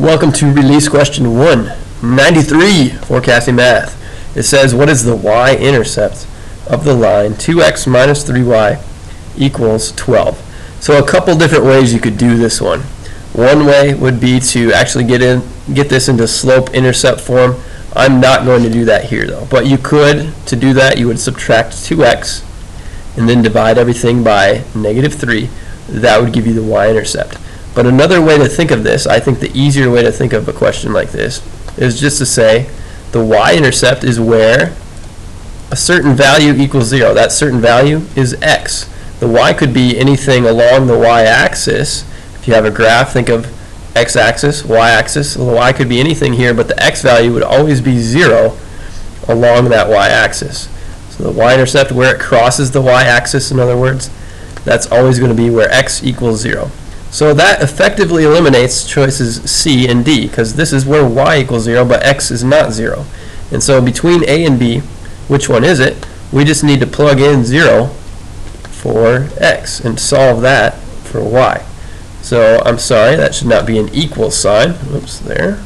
Welcome to release question 193, for CAHSEE math. It says, what is the y-intercept of the line 2x minus 3y equals 12? So a couple different ways you could do this one. One way would be to actually get in, get this into slope-intercept form. I'm not going to do that here though, but you could, to do that, you would subtract 2x and then divide everything by negative 3. That would give you the y-intercept. But another way to think of this, I think the easier way to think of a question like this, is just to say the y-intercept is where a certain value equals 0. That certain value is x. The y could be anything along the y-axis. If you have a graph, think of x-axis, y-axis. The y could be anything here, but the x value would always be 0 along that y-axis. So the y-intercept, where it crosses the y-axis, in other words, that's always going to be where x equals 0. So that effectively eliminates choices C and D, because this is where y equals 0, but x is not 0. And so between A and B, which one is it? We just need to plug in 0 for x and solve that for y. So I'm sorry, that should not be an equal sign. Oops, there.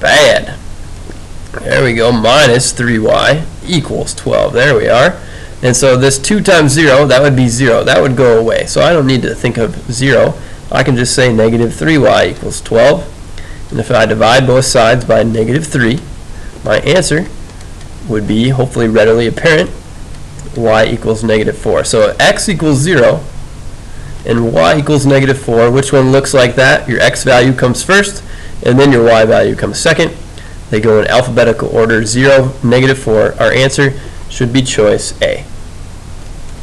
Bad. There we go, minus 3y equals 12. There we are. And so this 2 times 0, that would be 0. That would go away. So I don't need to think of 0. I can just say negative 3y equals 12. And if I divide both sides by negative 3, my answer would be hopefully readily apparent. y equals negative 4. So x equals 0 and y equals negative 4. Which one looks like that? Your x value comes first and then your y value comes second. They go in alphabetical order 0, negative 4. Our answer should be choice A.